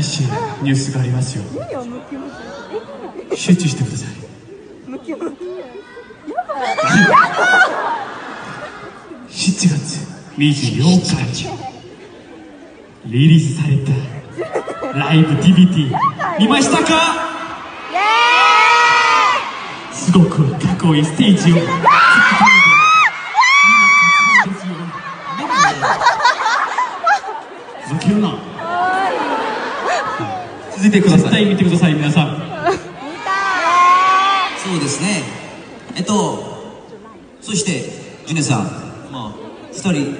嬉しいニュースがありますよ。集中してください。ムキムキ7月24日リリースされたライブ DVD 見ましたか？すごくかっこいいステージを。作ってくれてふざけるな。続いてください。絶対見てください皆さん。そうですね。えっとそしてジュネさん。まあ一人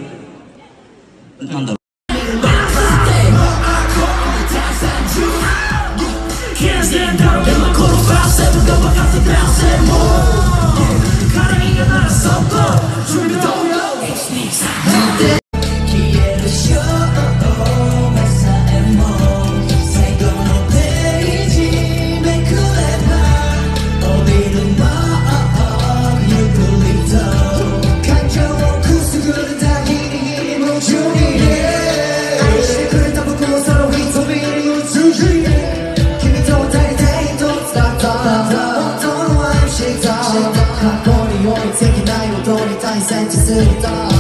なんだろう過去に追いつけない音に大切にすると。